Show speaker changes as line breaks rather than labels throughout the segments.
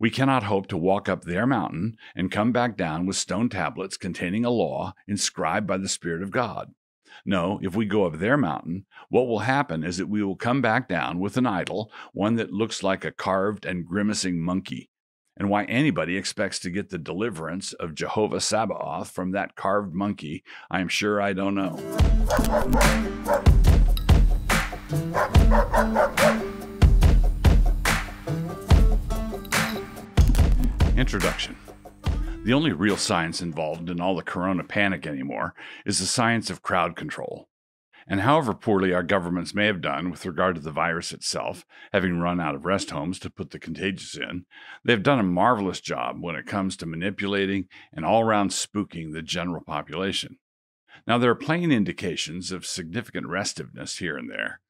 We cannot hope to walk up their mountain and come back down with stone tablets containing a law inscribed by the Spirit of God. No, if we go up their mountain, what will happen is that we will come back down with an idol, one that looks like a carved and grimacing monkey. And why anybody expects to get the deliverance of Jehovah Sabaoth from that carved monkey, I am sure I don't know. Introduction The only real science involved in all the corona panic anymore is the science of crowd control. And however poorly our governments may have done with regard to the virus itself, having run out of rest homes to put the contagious in, they've done a marvelous job when it comes to manipulating and all round spooking the general population. Now, there are plain indications of significant restiveness here and there,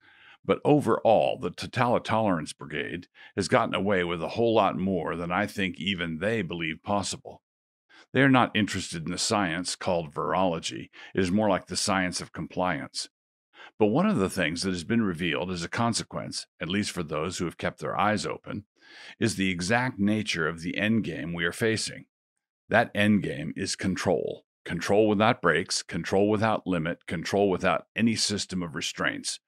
but overall, the Totalitolerance Brigade has gotten away with a whole lot more than I think even they believe possible. They are not interested in the science called virology. It is more like the science of compliance. But one of the things that has been revealed as a consequence, at least for those who have kept their eyes open, is the exact nature of the endgame we are facing. That endgame is control. Control without breaks, control without limit, control without any system of restraints.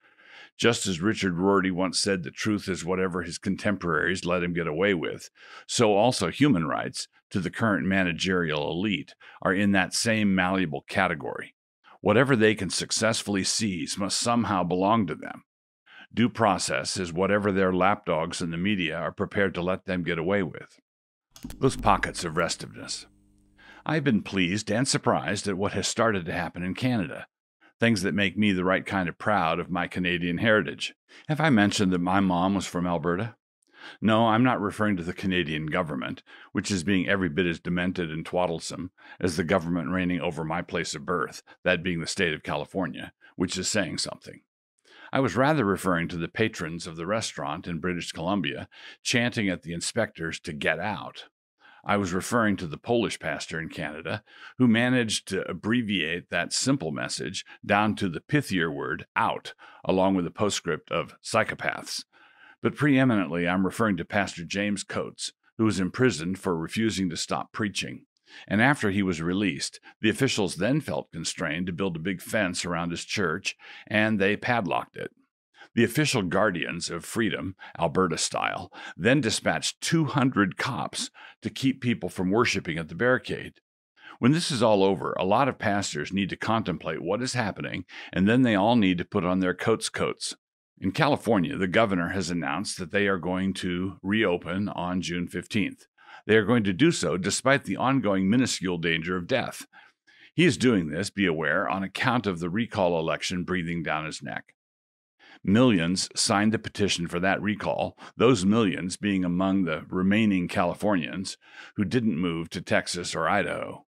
Just as Richard Rorty once said the truth is whatever his contemporaries let him get away with, so also human rights, to the current managerial elite, are in that same malleable category. Whatever they can successfully seize must somehow belong to them. Due process is whatever their lapdogs in the media are prepared to let them get away with. Those pockets of restiveness. I've been pleased and surprised at what has started to happen in Canada things that make me the right kind of proud of my Canadian heritage. Have I mentioned that my mom was from Alberta? No, I'm not referring to the Canadian government, which is being every bit as demented and twaddlesome as the government reigning over my place of birth, that being the state of California, which is saying something. I was rather referring to the patrons of the restaurant in British Columbia chanting at the inspectors to get out. I was referring to the Polish pastor in Canada who managed to abbreviate that simple message down to the pithier word out, along with a postscript of psychopaths. But preeminently, I'm referring to Pastor James Coates, who was imprisoned for refusing to stop preaching. And after he was released, the officials then felt constrained to build a big fence around his church, and they padlocked it. The official guardians of freedom, Alberta style, then dispatched 200 cops to keep people from worshiping at the barricade. When this is all over, a lot of pastors need to contemplate what is happening, and then they all need to put on their Coates coats. In California, the governor has announced that they are going to reopen on June 15th. They are going to do so despite the ongoing minuscule danger of death. He is doing this, be aware, on account of the recall election breathing down his neck. Millions signed the petition for that recall, those millions being among the remaining Californians who didn't move to Texas or Idaho.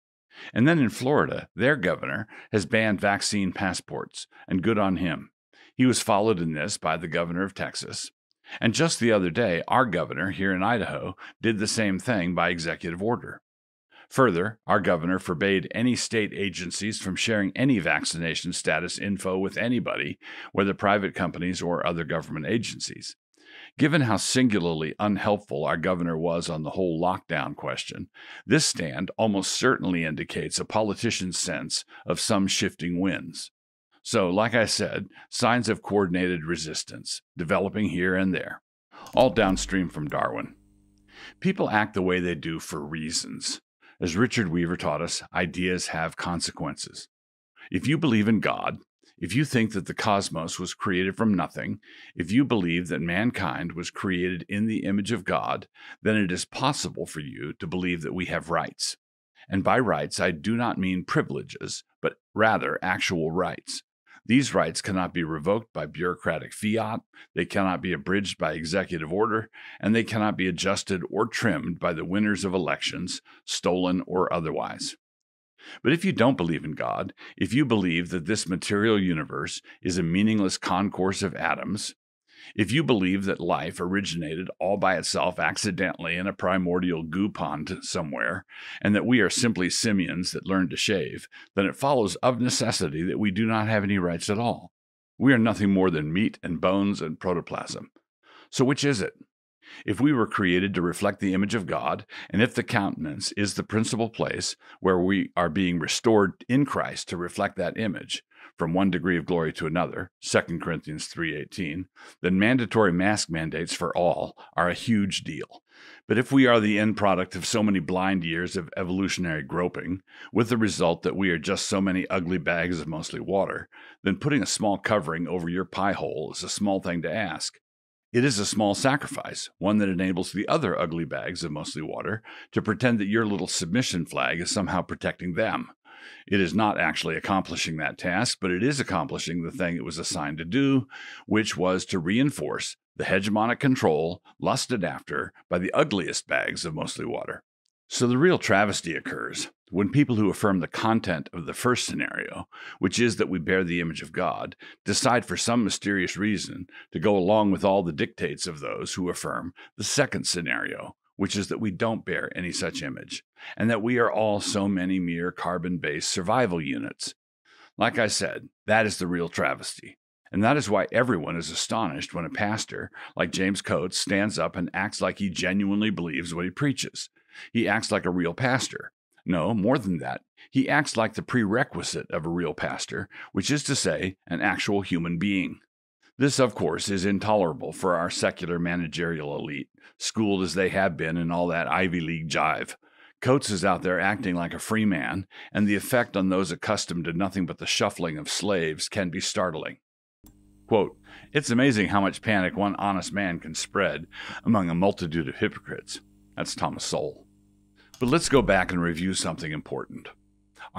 And then in Florida, their governor has banned vaccine passports, and good on him. He was followed in this by the governor of Texas. And just the other day, our governor here in Idaho did the same thing by executive order. Further, our governor forbade any state agencies from sharing any vaccination status info with anybody, whether private companies or other government agencies. Given how singularly unhelpful our governor was on the whole lockdown question, this stand almost certainly indicates a politician's sense of some shifting winds. So, like I said, signs of coordinated resistance developing here and there, all downstream from Darwin. People act the way they do for reasons. As Richard Weaver taught us, ideas have consequences. If you believe in God, if you think that the cosmos was created from nothing, if you believe that mankind was created in the image of God, then it is possible for you to believe that we have rights. And by rights, I do not mean privileges, but rather actual rights. These rights cannot be revoked by bureaucratic fiat, they cannot be abridged by executive order, and they cannot be adjusted or trimmed by the winners of elections, stolen or otherwise. But if you don't believe in God, if you believe that this material universe is a meaningless concourse of atoms, if you believe that life originated all by itself accidentally in a primordial goo pond somewhere, and that we are simply simians that learned to shave, then it follows of necessity that we do not have any rights at all. We are nothing more than meat and bones and protoplasm. So which is it? If we were created to reflect the image of God, and if the countenance is the principal place where we are being restored in Christ to reflect that image, from one degree of glory to another 2 corinthians 3.18 then mandatory mask mandates for all are a huge deal but if we are the end product of so many blind years of evolutionary groping with the result that we are just so many ugly bags of mostly water then putting a small covering over your pie hole is a small thing to ask it is a small sacrifice, one that enables the other ugly bags of mostly water to pretend that your little submission flag is somehow protecting them. It is not actually accomplishing that task, but it is accomplishing the thing it was assigned to do, which was to reinforce the hegemonic control lusted after by the ugliest bags of mostly water. So the real travesty occurs when people who affirm the content of the first scenario, which is that we bear the image of God, decide for some mysterious reason to go along with all the dictates of those who affirm the second scenario, which is that we don't bear any such image, and that we are all so many mere carbon based survival units. Like I said, that is the real travesty. And that is why everyone is astonished when a pastor, like James Coates, stands up and acts like he genuinely believes what he preaches. He acts like a real pastor. No, more than that, he acts like the prerequisite of a real pastor, which is to say, an actual human being. This, of course, is intolerable for our secular managerial elite, schooled as they have been in all that Ivy League jive. Coates is out there acting like a free man, and the effect on those accustomed to nothing but the shuffling of slaves can be startling. Quote, It's amazing how much panic one honest man can spread among a multitude of hypocrites. That's Thomas Sowell. But let's go back and review something important.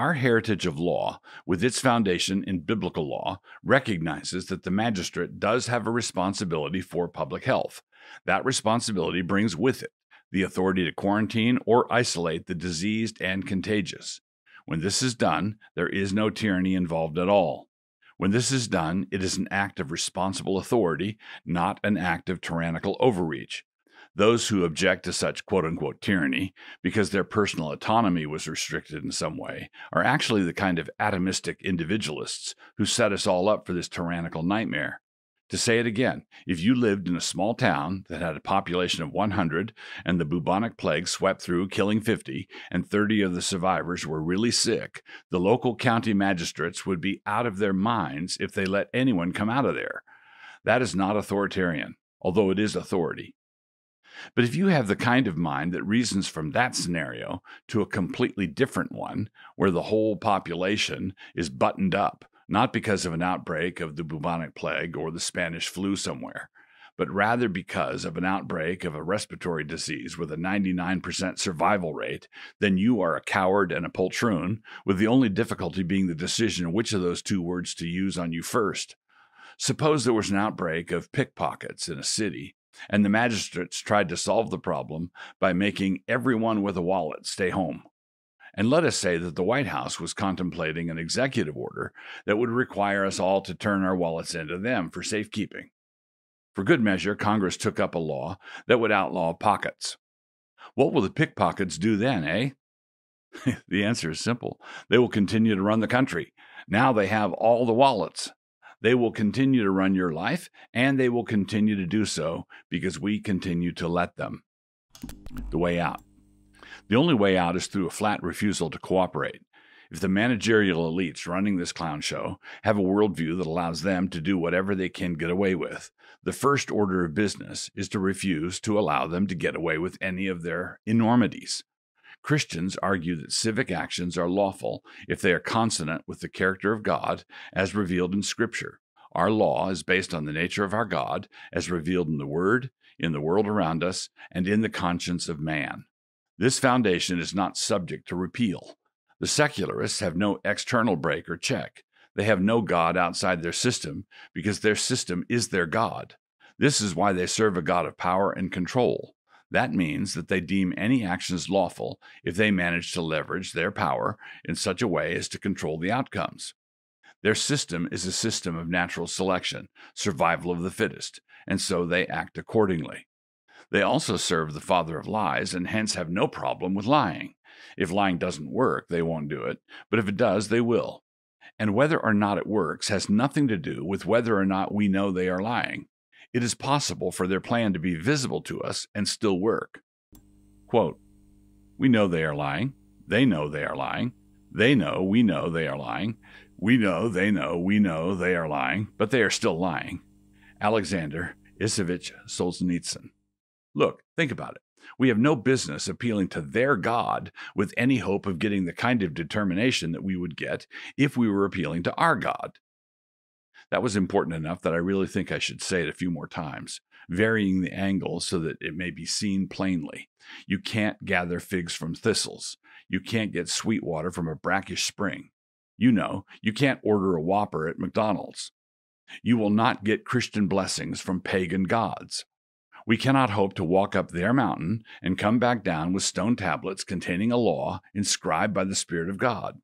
Our heritage of law, with its foundation in biblical law, recognizes that the magistrate does have a responsibility for public health. That responsibility brings with it the authority to quarantine or isolate the diseased and contagious. When this is done, there is no tyranny involved at all. When this is done, it is an act of responsible authority, not an act of tyrannical overreach. Those who object to such quote unquote tyranny because their personal autonomy was restricted in some way are actually the kind of atomistic individualists who set us all up for this tyrannical nightmare. To say it again, if you lived in a small town that had a population of 100 and the bubonic plague swept through, killing 50, and 30 of the survivors were really sick, the local county magistrates would be out of their minds if they let anyone come out of there. That is not authoritarian, although it is authority. But if you have the kind of mind that reasons from that scenario to a completely different one, where the whole population is buttoned up, not because of an outbreak of the bubonic plague or the Spanish flu somewhere, but rather because of an outbreak of a respiratory disease with a 99% survival rate, then you are a coward and a poltroon, with the only difficulty being the decision which of those two words to use on you first. Suppose there was an outbreak of pickpockets in a city and the magistrates tried to solve the problem by making everyone with a wallet stay home. And let us say that the White House was contemplating an executive order that would require us all to turn our wallets into them for safekeeping. For good measure, Congress took up a law that would outlaw pockets. What will the pickpockets do then, eh? the answer is simple. They will continue to run the country. Now they have all the wallets. They will continue to run your life, and they will continue to do so because we continue to let them. The way out. The only way out is through a flat refusal to cooperate. If the managerial elites running this clown show have a worldview that allows them to do whatever they can get away with, the first order of business is to refuse to allow them to get away with any of their enormities. Christians argue that civic actions are lawful if they are consonant with the character of God as revealed in Scripture. Our law is based on the nature of our God as revealed in the Word, in the world around us, and in the conscience of man. This foundation is not subject to repeal. The secularists have no external break or check. They have no God outside their system because their system is their God. This is why they serve a God of power and control. That means that they deem any actions lawful if they manage to leverage their power in such a way as to control the outcomes. Their system is a system of natural selection, survival of the fittest, and so they act accordingly. They also serve the father of lies and hence have no problem with lying. If lying doesn't work, they won't do it, but if it does, they will. And whether or not it works has nothing to do with whether or not we know they are lying. It is possible for their plan to be visible to us and still work. Quote, we know they are lying. They know they are lying. They know we know they are lying. We know they know we know they are lying, but they are still lying. Alexander Isayevich Solzhenitsyn. Look, think about it. We have no business appealing to their God with any hope of getting the kind of determination that we would get if we were appealing to our God. That was important enough that I really think I should say it a few more times, varying the angle so that it may be seen plainly. You can't gather figs from thistles. You can't get sweet water from a brackish spring. You know, you can't order a Whopper at McDonald's. You will not get Christian blessings from pagan gods. We cannot hope to walk up their mountain and come back down with stone tablets containing a law inscribed by the Spirit of God.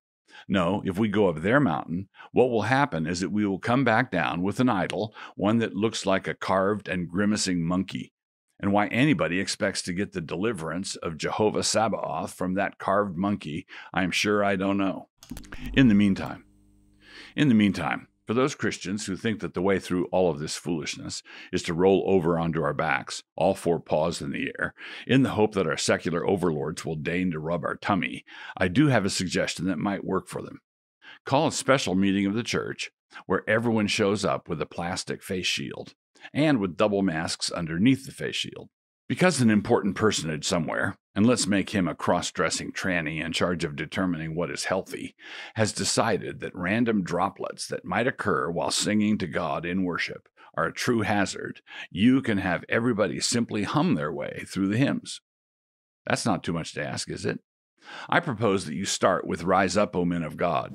No, if we go up their mountain, what will happen is that we will come back down with an idol, one that looks like a carved and grimacing monkey. And why anybody expects to get the deliverance of Jehovah Sabaoth from that carved monkey, I am sure I don't know. In the meantime, in the meantime, for those Christians who think that the way through all of this foolishness is to roll over onto our backs, all four paws in the air, in the hope that our secular overlords will deign to rub our tummy, I do have a suggestion that might work for them. Call a special meeting of the church where everyone shows up with a plastic face shield and with double masks underneath the face shield. Because an important personage somewhere, and let's make him a cross dressing tranny in charge of determining what is healthy, has decided that random droplets that might occur while singing to God in worship are a true hazard, you can have everybody simply hum their way through the hymns. That's not too much to ask, is it? I propose that you start with Rise Up, O Men of God.